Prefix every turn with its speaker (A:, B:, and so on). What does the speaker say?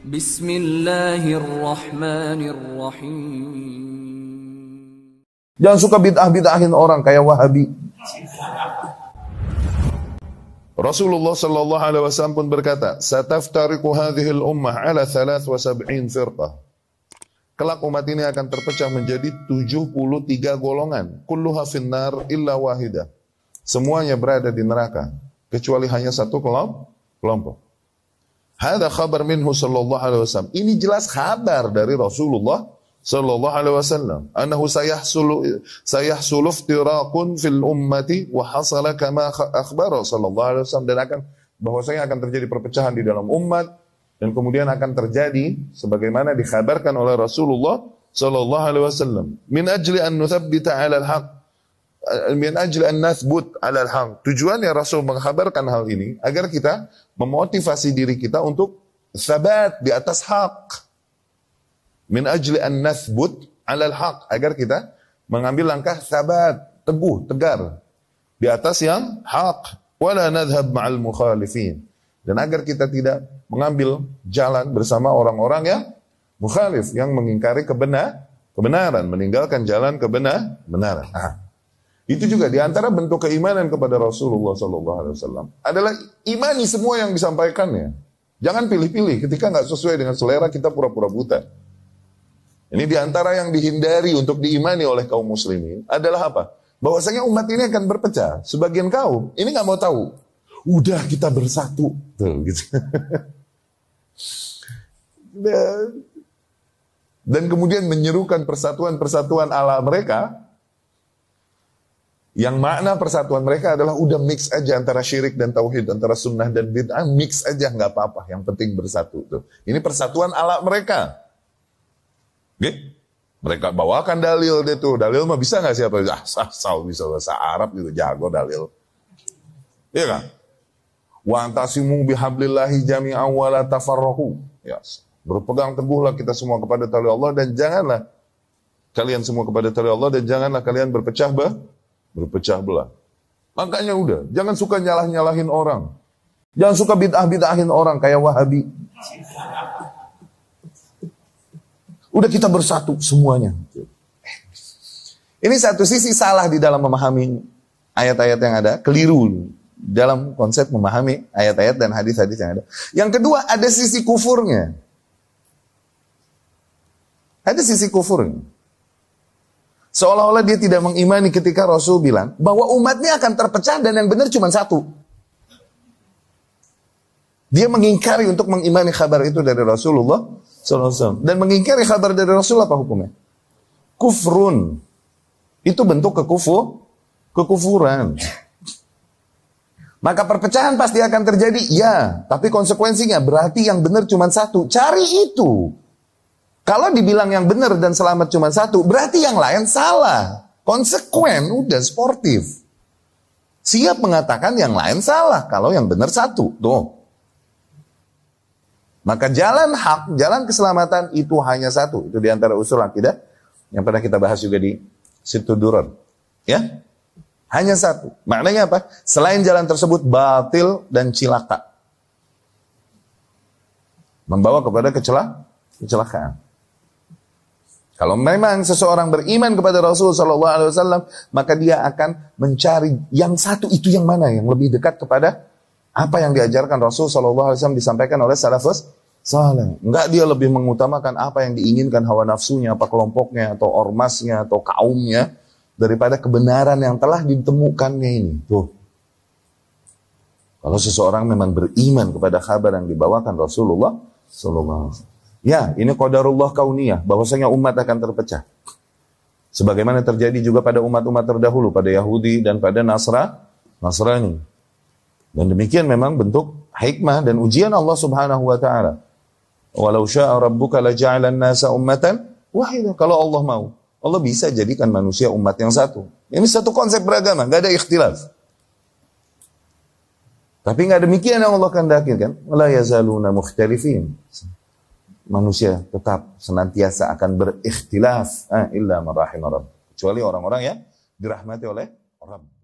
A: Bismillahirrahmanirrahim.
B: Jangan suka bid'ah-bid'ahin orang kayak Wahabi.
C: Rasulullah sallallahu alaihi wasallam pun berkata, "Sataftariqu hadhihi al-ummah ala 73 firqah." Kelak umat ini akan terpecah menjadi 73 golongan. Kulluha finnar illa wahidah. Semuanya berada di neraka kecuali hanya satu kelompok. Hada khabar minhu sallallahu alaihi wasallam. Ini jelas kabar dari Rasulullah sallallahu alaihi wasallam. Annahu sayahsulu sayahsulu iftiraqun fil ummati wa hasala kama akhbara sallallahu alaihi wasallam. Dan akan bahwasanya akan terjadi perpecahan di dalam umat dan kemudian akan terjadi sebagaimana dikhabarkan oleh Rasulullah sallallahu alaihi wasallam. Min ajli an nuthabbita 'ala al-haq min ajli an nathbut 'ala al-haq tujuannya Rasul menghabarkan hal ini agar kita memotivasi diri kita untuk sabat di atas hak min ajli an nathbut alal haq. Agar kita mengambil langkah sabat, teguh, tegar di atas yang hak wala nadhhab ma'al mukhalifin. Dan agar kita tidak mengambil jalan bersama orang-orang yang mukhalif yang mengingkari kebenar kebenaran meninggalkan jalan kebenar kebenaran. Nah, itu juga di antara bentuk keimanan kepada Rasulullah SAW adalah imani semua yang disampaikannya. Jangan pilih-pilih ketika nggak sesuai dengan selera kita pura-pura buta. Ini di antara yang dihindari untuk diimani oleh kaum muslimin adalah apa? Bahwasanya umat ini akan berpecah. Sebagian kaum ini nggak mau tahu. Udah kita bersatu, tuh gitu. dan kemudian menyerukan persatuan-persatuan ala mereka yang makna persatuan mereka adalah udah mix aja antara syirik dan tauhid, antara sunnah dan bid'ah, mix aja nggak apa-apa. Yang penting bersatu tuh. Ini persatuan ala mereka. Oke? Mereka bawakan dalil dia tuh. Dalil mah bisa nggak siapa? Ah, sah, sah, bisa bahasa Arab gitu, jago dalil. Iya kan? Wa antasimu bihablillahi jami'an wa la tafarrahu. Ya. Berpegang teguhlah kita semua kepada tali Allah dan janganlah kalian semua kepada tali Allah dan janganlah kalian berpecah bah, berpecah belah. Makanya udah, jangan suka nyalah-nyalahin orang. Jangan suka bid'ah-bid'ahin orang kayak Wahabi. Udah kita bersatu semuanya. Ini satu sisi salah di dalam memahami ayat-ayat yang ada, keliru dalam konsep memahami ayat-ayat dan hadis-hadis yang ada. Yang kedua, ada sisi kufurnya. Ada sisi kufurnya. Seolah-olah dia tidak mengimani ketika Rasul bilang bahwa umatnya akan terpecah dan yang benar cuma satu. Dia mengingkari untuk mengimani kabar itu dari Rasulullah SAW. Dan mengingkari kabar dari Rasul apa hukumnya? Kufrun. Itu bentuk kekufur, kekufuran. Maka perpecahan pasti akan terjadi, ya. Tapi konsekuensinya berarti yang benar cuma satu. Cari itu. Kalau dibilang yang benar dan selamat cuma satu, berarti yang lain salah. Konsekuen, udah sportif. Siap mengatakan yang lain salah kalau yang benar satu. Tuh. Maka jalan hak, jalan keselamatan itu hanya satu. Itu di antara usul akidah yang pernah kita bahas juga di situ Duran. Ya, hanya satu. Maknanya apa? Selain jalan tersebut batil dan cilaka. Membawa kepada kecelah, kecelakaan. Kalau memang seseorang beriman kepada Rasul Shallallahu Alaihi Wasallam, maka dia akan mencari yang satu itu yang mana yang lebih dekat kepada apa yang diajarkan Rasul Shallallahu Alaihi Wasallam disampaikan oleh salafus saleh. Enggak dia lebih mengutamakan apa yang diinginkan hawa nafsunya, apa kelompoknya, atau ormasnya, atau kaumnya, daripada kebenaran yang telah ditemukannya ini. Tuh. Kalau seseorang memang beriman kepada kabar yang dibawakan Rasulullah Sallallahu Ya, ini qadarullah kauniyah, bahwasanya umat akan terpecah. Sebagaimana terjadi juga pada umat-umat terdahulu, pada Yahudi dan pada Nasra, Nasrani. Dan demikian memang bentuk hikmah dan ujian Allah Subhanahu wa taala. Walau syaa rabbuka laja'alan nasa ummatan wahidah. Kalau Allah mau, Allah bisa jadikan manusia umat yang satu. Ini satu konsep beragama, nggak ada ikhtilaf. Tapi nggak demikian yang Allah kehendaki kan? Wala yazaluna mukhtalifin. Manusia tetap senantiasa akan berikhtilaf eh, illa marahim Rabb. Kecuali orang-orang yang dirahmati oleh Rabb.